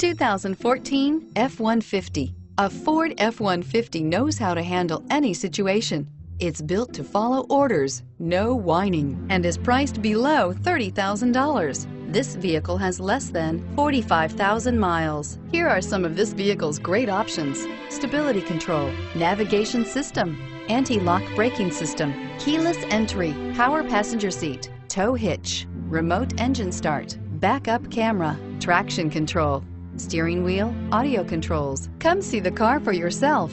2014 F-150. A Ford F-150 knows how to handle any situation. It's built to follow orders, no whining, and is priced below $30,000. This vehicle has less than 45,000 miles. Here are some of this vehicle's great options. Stability control, navigation system, anti-lock braking system, keyless entry, power passenger seat, tow hitch, remote engine start, backup camera, traction control, steering wheel, audio controls. Come see the car for yourself.